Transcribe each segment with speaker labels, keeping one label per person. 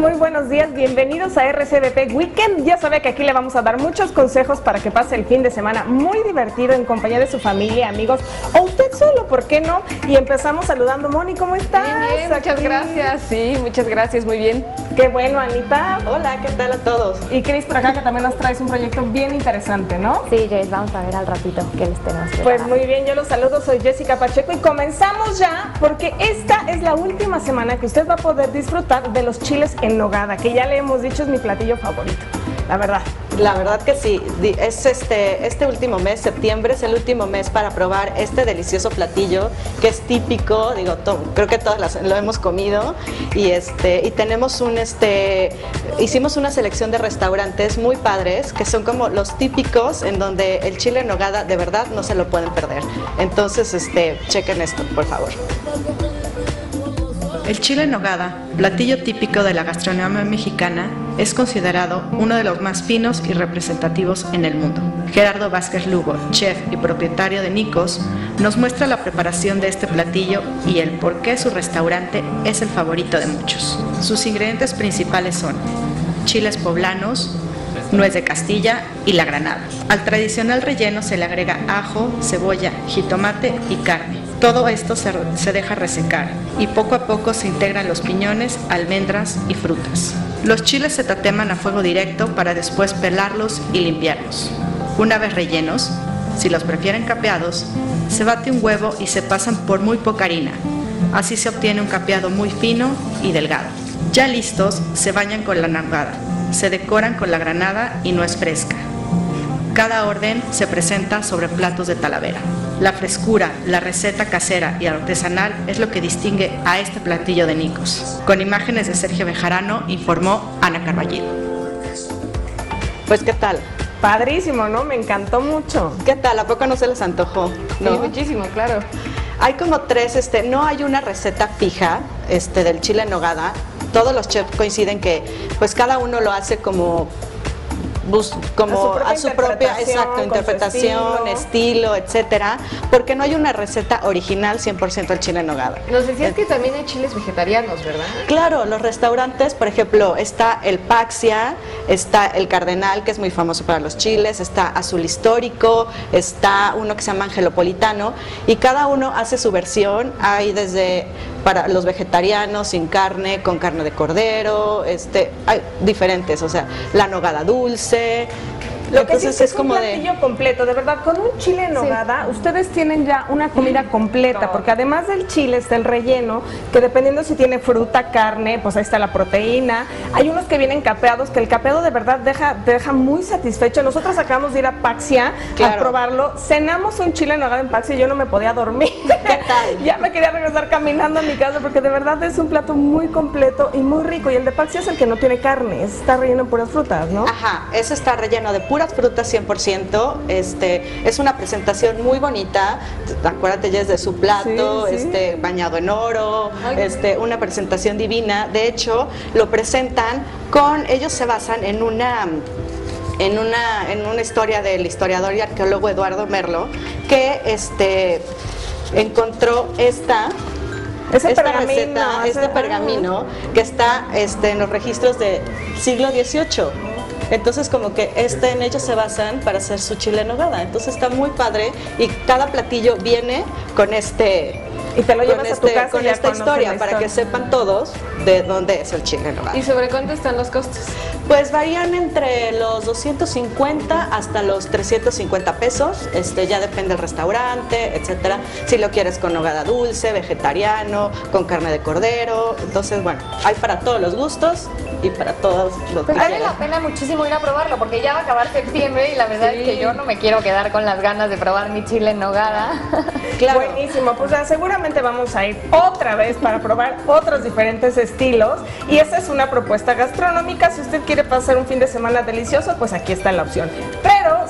Speaker 1: tal? Muy buenos días, bienvenidos a RCBP Weekend. Ya sabe que aquí le vamos a dar muchos consejos para que pase el fin de semana muy divertido en compañía de su familia, amigos o usted solo, ¿por qué no? Y empezamos saludando. Moni, ¿cómo estás?
Speaker 2: Bien, bien, muchas gracias, sí, muchas gracias, muy bien.
Speaker 1: Qué bueno, Anita.
Speaker 3: Hola, ¿qué tal a todos?
Speaker 1: Y Cris por acá que también nos traes un proyecto bien interesante, ¿no?
Speaker 4: Sí, Jace, vamos a ver al ratito qué les tenemos
Speaker 1: Pues muy bien, yo los saludo, soy Jessica Pacheco y comenzamos ya porque esta es la última semana que usted va a poder disfrutar de los chiles en nogada, que ya le hemos dicho es mi platillo favorito, la verdad.
Speaker 3: La verdad que sí, es este, este último mes, septiembre, es el último mes para probar este delicioso platillo que es típico, digo, creo que todos lo hemos comido y este y tenemos un este hicimos una selección de restaurantes muy padres que son como los típicos en donde el chile en nogada de verdad no se lo pueden perder. Entonces, este, chequen esto, por favor.
Speaker 5: El chile en nogada, platillo típico de la gastronomía mexicana, es considerado uno de los más finos y representativos en el mundo. Gerardo Vázquez Lugo, chef y propietario de Nicos, nos muestra la preparación de este platillo y el por qué su restaurante es el favorito de muchos. Sus ingredientes principales son chiles poblanos, nuez de Castilla y la granada. Al tradicional relleno se le agrega ajo, cebolla, jitomate y carne. Todo esto se, deja resecar y poco a poco se integran los piñones, almendras y frutas. Los chiles se tateman a fuego directo para después pelarlos y limpiarlos. Una vez rellenos, si los prefieren capeados, se bate un huevo y se pasan por muy poca harina. Así se obtiene un capeado muy fino y delgado. Ya listos, se bañan con la nangada. Se decoran con la granada y nuez fresca. Cada orden se presenta sobre platos de talavera. La frescura, la receta casera y artesanal es lo que distingue a este platillo de Nicos. Con imágenes de Sergio Bejarano, informó Ana Carballido.
Speaker 3: Pues, ¿qué tal?
Speaker 1: Padrísimo, ¿no? Me encantó mucho.
Speaker 3: ¿Qué tal? ¿A poco no se les antojó?
Speaker 2: Sí, muchísimo, claro.
Speaker 3: Hay como tres, este, no hay una receta fija este, del chile en nogada. Todos los chefs coinciden que pues cada uno lo hace como como a su propia, exacto, interpretación, estilo. etcétera, porque no hay una receta original 100% al chile en nogada.
Speaker 2: Nos decías que también hay chiles vegetarianos, ¿verdad?
Speaker 3: Claro, los restaurantes, por ejemplo, está el Paxia, está el Cardenal, que es muy famoso para los chiles, está Azul Histórico, está uno que se llama Angelopolitano, y cada uno hace su versión, hay desde para los vegetarianos sin carne, con carne de cordero, este, hay diferentes, o sea, la nogada dulce,
Speaker 1: lo que sí es, como un platillo completo, de verdad, con un chile en nogada, ustedes tienen ya una comida completa, porque además del chile está el relleno, que dependiendo si tiene fruta, carne, pues ahí está la proteína. Hay unos que vienen capeados, que el capeado de verdad deja, deja muy satisfecho. Nosotros acabamos de ir a Paxia a probarlo, cenamos un chile en nogada en Paxia y yo no me podía dormir.
Speaker 3: ¿Qué tal?
Speaker 1: ya me quería regresar caminando a mi casa, porque de verdad es un plato muy completo y muy rico. Y el de Paxia es el que no tiene carne, está relleno de puras frutas, ¿no?
Speaker 3: Ajá, eso está relleno de puras puras frutas 100%, este, es una presentación muy bonita, acuérdate ya es de su plato, este, bañado en oro, este, una presentación divina, de hecho lo presentan con, ellos se basan en una en una, en una historia del historiador y arqueólogo Eduardo Merlo, que este, encontró esta esta receta, este pergamino que está este, en los registros del siglo XVIII. Entonces como que este, en ellos se basan para hacer su chile en nogada. Entonces está muy padre y cada platillo viene con este
Speaker 1: y te lo llevas a tu
Speaker 3: este,
Speaker 1: casa
Speaker 3: con esta historia para que sepan todos de dónde es el chile en nogada.
Speaker 2: ¿Y sobre cuánto están los costos?
Speaker 3: Pues varían entre los 250 hasta los 350 pesos, este ya depende del restaurante, etcétera. Si lo quieres con nogada dulce, vegetariano, con carne de cordero, entonces bueno, hay para todos los gustos y para todos los
Speaker 4: pues Vale la pena muchísimo ir a probarlo porque ya va a acabar septiembre y la verdad es que yo no me quiero quedar con las ganas de probar mi chile en nogada.
Speaker 1: Claro. Buenísimo, pues seguramente vamos a ir otra vez para probar otros diferentes estilos y esa es una propuesta gastronómica. Si usted quiere pasar un fin de semana delicioso, pues aquí está la opción.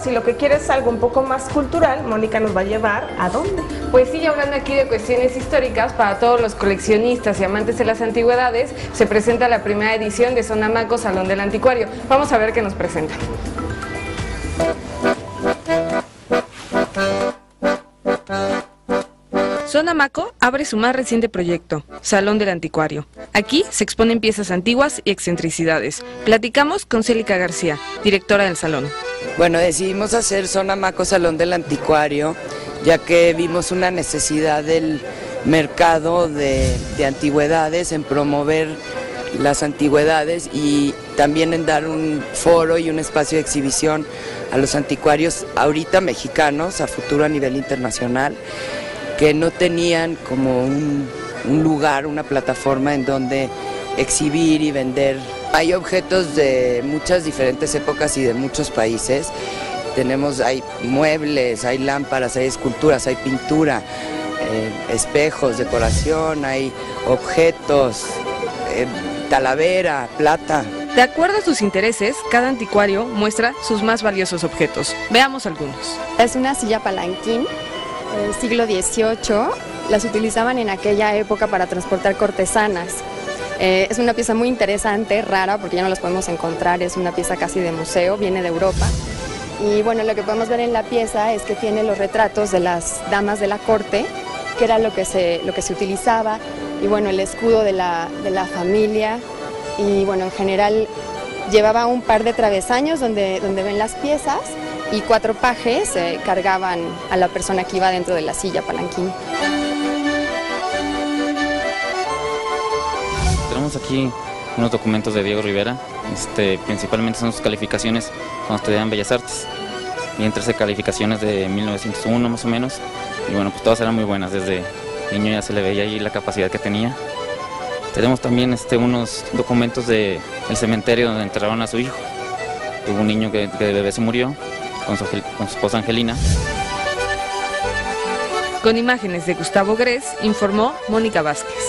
Speaker 1: Si lo que quiere es algo un poco más cultural, Mónica nos va a llevar a dónde.
Speaker 2: Pues sí, hablando aquí de cuestiones históricas, para todos los coleccionistas y amantes de las antigüedades, se presenta la primera edición de Sonamaco Salón del Anticuario. Vamos a ver qué nos presentan. Sonamaco abre su más reciente proyecto, Salón del Anticuario. Aquí se exponen piezas antiguas y excentricidades. Platicamos con Célica García, directora del salón.
Speaker 6: Bueno, decidimos hacer Sonamaco Salón del Anticuario, ya que vimos una necesidad del mercado de, de antigüedades en promover las antigüedades y también en dar un foro y un espacio de exhibición a los anticuarios ahorita mexicanos, a futuro a nivel internacional que no tenían como un, lugar, una plataforma en donde exhibir y vender. Hay objetos de muchas diferentes épocas y de muchos países. Tenemos, hay muebles, hay lámparas, hay esculturas, hay pintura, eh, espejos, decoración, hay objetos, eh, talavera, plata.
Speaker 2: De acuerdo a sus intereses, cada anticuario muestra sus más valiosos objetos. Veamos algunos.
Speaker 7: Es una silla palanquín el siglo XVIII, las utilizaban en aquella época para transportar cortesanas. Eh, es una pieza muy interesante, rara, porque ya no las podemos encontrar, es una pieza casi de museo, viene de Europa. Y bueno, lo que podemos ver en la pieza es que tiene los retratos de las damas de la corte, que era lo que se, lo que se utilizaba, y bueno, el escudo de la, de la familia, y bueno, en general llevaba un par de travesaños donde, donde ven las piezas, y cuatro pajes eh, cargaban a la persona que iba dentro de la silla palanquín.
Speaker 8: Tenemos aquí unos documentos de Diego Rivera, este, principalmente son sus calificaciones cuando estudiaban Bellas Artes. Y entre esas calificaciones de 1901 más o menos, y bueno, pues todas eran muy buenas, desde niño ya se le veía ahí la capacidad que tenía. Tenemos también este, unos documentos del cementerio donde enterraron a su hijo. Tuvo un niño que, que de bebé se murió con su, esposa Angelina.
Speaker 2: Con imágenes de Gustavo Gres, informó Mónica Vázquez.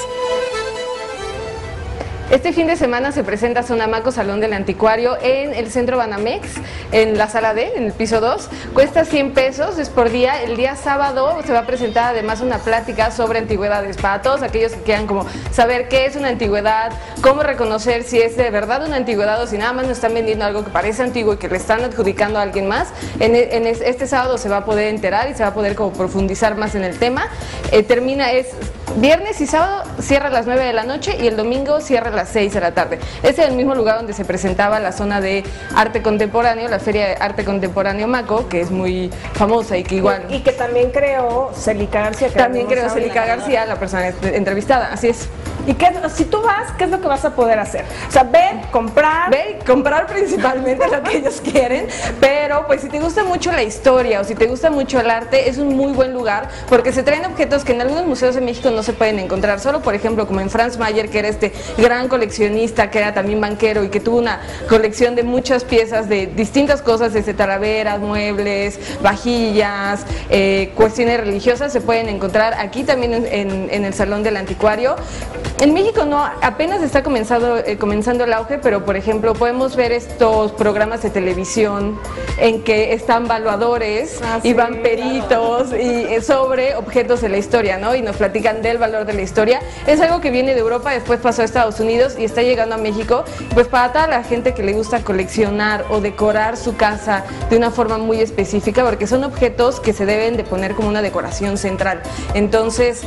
Speaker 2: Este fin de semana se presenta Sonamaco Salón del Anticuario en el centro Banamex, en la sala D, en el piso 2. Cuesta 100 pesos, es por día. El día sábado se va a presentar además una plática sobre antigüedades para todos aquellos que quieran como saber qué es una antigüedad, cómo reconocer si es de verdad una antigüedad o si nada más nos están vendiendo algo que parece antiguo y que le están adjudicando a alguien más. En, e, este sábado se va a poder enterar y se va a poder como profundizar más en el tema. Eh, termina, es viernes y sábado cierra a las 9 de la noche y el domingo cierra a las 6 de la tarde. Este es el mismo lugar donde se presentaba la zona de arte contemporáneo, la Feria de Arte Contemporáneo Maco, que es muy famosa y que igual...
Speaker 1: Y, que también creó Celica García.
Speaker 2: también creó Celica García, la persona entrevistada, así es.
Speaker 1: ¿Y qué, si tú vas, qué es lo que vas a poder hacer? O sea, ver, comprar.
Speaker 2: Ver, comprar principalmente lo que ellos quieren, pero pues si te gusta mucho la historia o si te gusta mucho el arte, es un muy buen lugar porque se traen objetos que en algunos museos de México no se pueden encontrar. Solo, por ejemplo, como en Franz Mayer, que era este gran coleccionista, que era también banquero y que tuvo una colección de muchas piezas de distintas cosas, desde talaveras, muebles, vajillas, eh, cuestiones religiosas, se pueden encontrar aquí también en, en el Salón del Anticuario. En México no, apenas está comenzando, eh, comenzando el auge, pero por ejemplo podemos ver estos programas de televisión en que están valuadores ah, y van peritos y eh, sobre objetos de la historia, ¿no? Y nos platican del valor de la historia. Es algo que viene de Europa, después pasó a Estados Unidos y está llegando a México. Pues para toda la gente que le gusta coleccionar o decorar su casa de una forma muy específica, porque son objetos que se deben de poner como una decoración central. Entonces,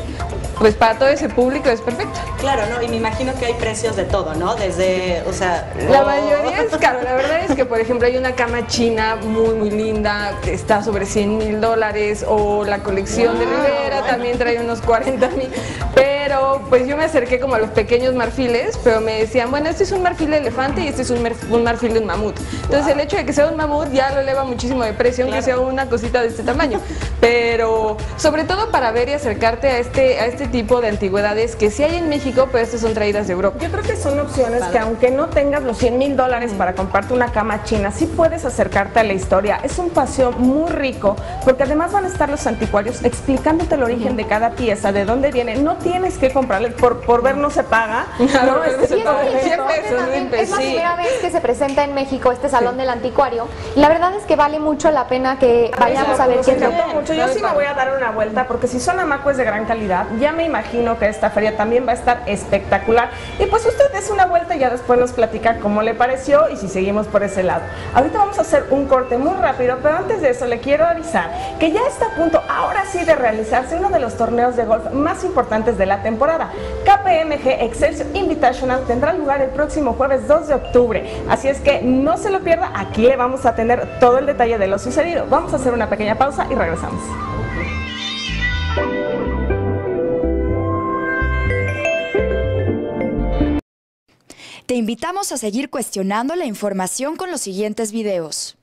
Speaker 2: pues para todo ese público es perfecto.
Speaker 3: Claro, ¿no? Y me imagino que hay precios de todo, ¿no? Desde, o sea...
Speaker 2: La mayoría es caro. La verdad es que, por ejemplo, hay una cama china muy, muy linda, que está sobre 100 mil dólares, o la colección de Rivera también trae unos 40 mil. Pero, pues yo me acerqué como a los pequeños marfiles, pero me decían, bueno, este es un marfil de elefante y este es un, marfil de un mamut. Entonces, el hecho de que sea un mamut ya lo eleva muchísimo de precio, aunque sea una cosita de este tamaño. Pero, sobre todo para ver y acercarte a este, a este tipo de antigüedades que sí hay en México, pero estas son traídas de Europa.
Speaker 1: Yo creo que son opciones que aunque no tengas los 100 mil dólares para comprarte una cama china, sí puedes acercarte a la historia. Es un paseo muy rico porque además van a estar los anticuarios explicándote el origen de cada pieza, de dónde viene. No tienes que comprarle, por, por ver no se paga. ¿no?
Speaker 7: Este, sí, es, la primera vez que se presenta en México este Salón del Anticuario y la verdad es que vale mucho la pena que vayamos a ver qué
Speaker 1: mucho. Yo sí me voy a dar una vuelta porque si son amacues de gran calidad, ya me imagino que esta feria también va a estar espectacular. Y pues usted des una vuelta y ya después nos platica cómo le pareció y si seguimos por ese lado. Ahorita vamos a hacer un corte muy rápido, pero antes de eso le quiero avisar que ya está a punto, ahora sí, de realizarse uno de los torneos de golf más importantes de la temporada. KPMG Excelsior Invitational tendrá lugar el próximo jueves 2 de octubre. Así es que no se lo pierda, aquí le vamos a tener todo el detalle de lo sucedido. Vamos a hacer una pequeña pausa y regresamos.
Speaker 9: Te invitamos a seguir cuestionando la información con los siguientes videos.